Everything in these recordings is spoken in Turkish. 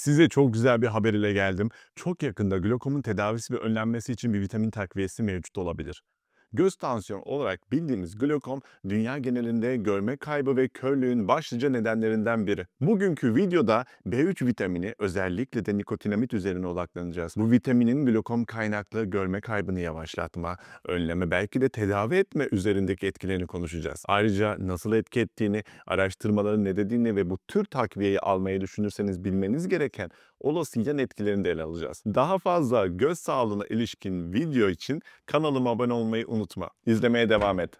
Size çok güzel bir haber ile geldim. Çok yakında glokomun tedavisi ve önlenmesi için bir vitamin takviyesi mevcut olabilir. Göz tansiyonu olarak bildiğimiz glokom, dünya genelinde görme kaybı ve körlüğün başlıca nedenlerinden biri. Bugünkü videoda B3 vitamini özellikle de nikotinamit üzerine odaklanacağız. Bu vitaminin glokom kaynaklı görme kaybını yavaşlatma, önleme belki de tedavi etme üzerindeki etkilerini konuşacağız. Ayrıca nasıl etki ettiğini, araştırmaların ne dediğini ve bu tür takviyeyi almayı düşünürseniz bilmeniz gereken olası yan etkilerini de ele alacağız. Daha fazla göz sağlığına ilişkin video için kanalıma abone olmayı unutma. İzlemeye devam et.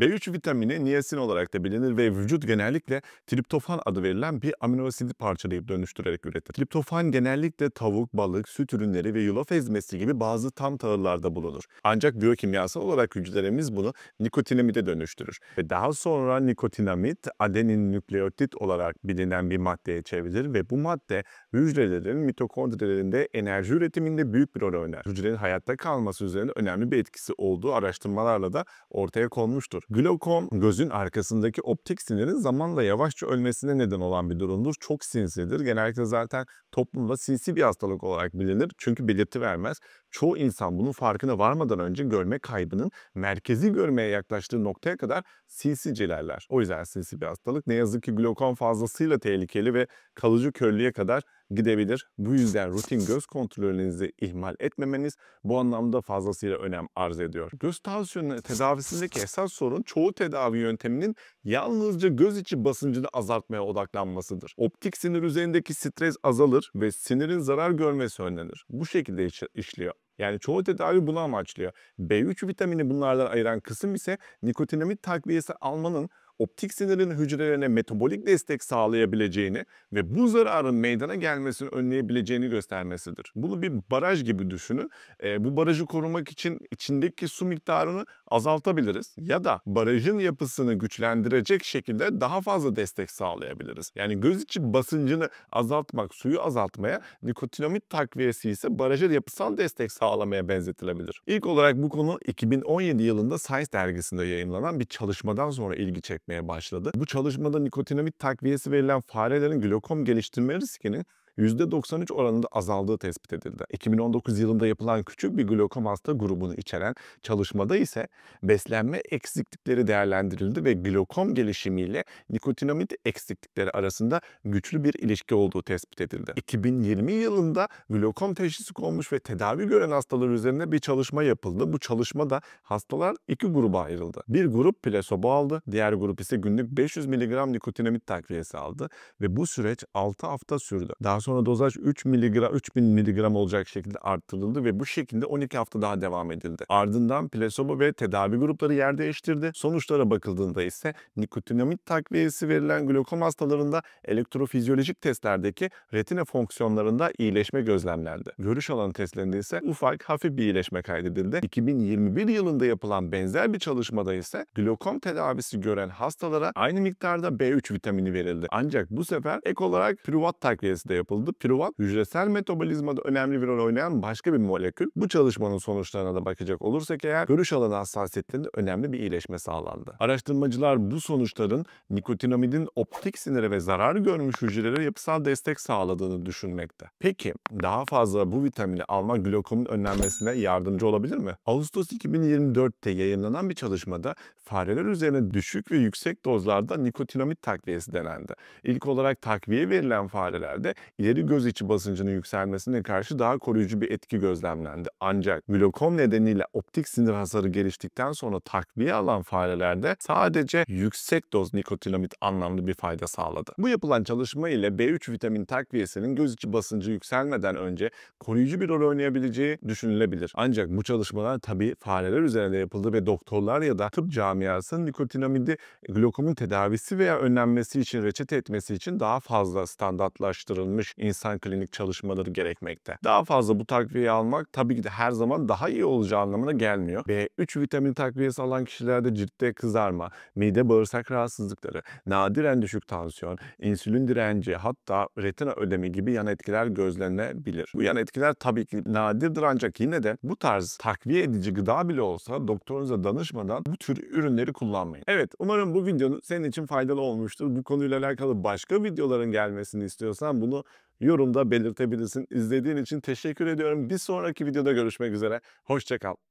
B3 vitamini niyasin olarak da bilinir ve vücut genellikle triptofan adı verilen bir amino asidi parçalayıp dönüştürerek üretir. Triptofan genellikle tavuk, balık, süt ürünleri ve yulaf ezmesi gibi bazı tam tahıllarda bulunur. Ancak biyokimyasal olarak hücrelerimiz bunu nikotinamide dönüştürür. Ve daha sonra nikotinamit adenin nükleotit olarak bilinen bir maddeye çevrilir ve bu madde hücrelerin mitokondrilerinde enerji üretiminde büyük bir rol oynar. Hücrelerin hayatta kalması üzerine önemli bir etkisi olduğu araştırmalarla da ortaya konmuştur. Glokom, gözün arkasındaki optik sinirin zamanla yavaşça ölmesine neden olan bir durumdur. Çok sinsidir. Genellikle zaten toplumda sinsi bir hastalık olarak bilinir. Çünkü belirti vermez. Çoğu insan bunun farkına varmadan önce görme kaybının merkezi görmeye yaklaştığı noktaya kadar sinsicelerler. O yüzden sinsi bir hastalık. Ne yazık ki glokom fazlasıyla tehlikeli ve kalıcı körlüğe kadar gidebilir. Bu yüzden rutin göz kontrolünüzü ihmal etmemeniz bu anlamda fazlasıyla önem arz ediyor. Göz tansiyonu tedavisindeki esas sorun çoğu tedavi yönteminin yalnızca göz içi basıncını azaltmaya odaklanmasıdır. Optik sinir üzerindeki stres azalır ve sinirin zarar görmesi önlenir. Bu şekilde işliyor. Yani çoğu tedavi bunu amaçlıyor. B3 vitamini bunlardan ayıran kısım ise nikotinamit takviyesi almanın optik sinirin hücrelerine metabolik destek sağlayabileceğini ve bu zararın meydana gelmesini önleyebileceğini göstermesidir. Bunu bir baraj gibi düşünün. E, bu barajı korumak için içindeki su miktarını azaltabiliriz ya da barajın yapısını güçlendirecek şekilde daha fazla destek sağlayabiliriz. Yani göz içi basıncını azaltmak, suyu azaltmaya, nikotinamit takviyesi ise baraja yapısal destek sağlamaya benzetilebilir. İlk olarak bu konu 2017 yılında Science dergisinde yayınlanan bir çalışmadan sonra ilgi çekmeye etmeye başladı. Bu çalışmada nikotinamit takviyesi verilen farelerin glokom geliştirme riskinin %93 oranında azaldığı tespit edildi. 2019 yılında yapılan küçük bir glokom hasta grubunu içeren çalışmada ise beslenme eksiklikleri değerlendirildi ve glokom gelişimiyle nikotinamit eksiklikleri arasında güçlü bir ilişki olduğu tespit edildi. 2020 yılında glokom teşhisi konmuş ve tedavi gören hastalar üzerine bir çalışma yapıldı. Bu çalışmada hastalar iki gruba ayrıldı. Bir grup plasebo aldı, diğer grup ise günlük 500 mg nikotinamit takviyesi aldı ve bu süreç 6 hafta sürdü. Daha sonra sonra dozaj 3 mg, 3000 mg olacak şekilde arttırıldı ve bu şekilde 12 hafta daha devam edildi. Ardından plasebo ve tedavi grupları yer değiştirdi. Sonuçlara bakıldığında ise nikotinamit takviyesi verilen glokom hastalarında elektrofizyolojik testlerdeki retina fonksiyonlarında iyileşme gözlemlendi. Görüş alanı testlerinde ise ufak hafif bir iyileşme kaydedildi. 2021 yılında yapılan benzer bir çalışmada ise glokom tedavisi gören hastalara aynı miktarda B3 vitamini verildi. Ancak bu sefer ek olarak privat takviyesi de yapıldı yapıldı. Piruvat hücresel metabolizmada önemli bir rol oynayan başka bir molekül. Bu çalışmanın sonuçlarına da bakacak olursak eğer görüş alanı hassasiyetlerinde önemli bir iyileşme sağlandı. Araştırmacılar bu sonuçların nikotinamidin optik sinire ve zarar görmüş hücrelere yapısal destek sağladığını düşünmekte. Peki daha fazla bu vitamini almak glokomun önlenmesine yardımcı olabilir mi? Ağustos 2024'te yayınlanan bir çalışmada fareler üzerine düşük ve yüksek dozlarda nikotinamit takviyesi denendi. İlk olarak takviye verilen farelerde ileri göz içi basıncının yükselmesine karşı daha koruyucu bir etki gözlemlendi. Ancak glokom nedeniyle optik sinir hasarı geliştikten sonra takviye alan farelerde sadece yüksek doz nikotinamit anlamlı bir fayda sağladı. Bu yapılan çalışma ile B3 vitamin takviyesinin göz içi basıncı yükselmeden önce koruyucu bir rol oynayabileceği düşünülebilir. Ancak bu çalışmalar tabii fareler üzerinde yapıldı ve doktorlar ya da tıp camiası nikotinamidi glokomun tedavisi veya önlenmesi için reçete etmesi için daha fazla standartlaştırılmış insan klinik çalışmaları gerekmekte. Daha fazla bu takviyeyi almak tabii ki de her zaman daha iyi olacağı anlamına gelmiyor. B3 vitamin takviyesi alan kişilerde ciltte kızarma, mide bağırsak rahatsızlıkları, nadiren düşük tansiyon, insülin direnci hatta retina ödemi gibi yan etkiler gözlenebilir. Bu yan etkiler tabii ki nadirdir ancak yine de bu tarz takviye edici gıda bile olsa doktorunuza danışmadan bu tür ürünleri kullanmayın. Evet umarım bu videonun senin için faydalı olmuştur. Bu konuyla alakalı başka videoların gelmesini istiyorsan bunu yorumda belirtebilirsin. İzlediğin için teşekkür ediyorum. Bir sonraki videoda görüşmek üzere. Hoşçakal.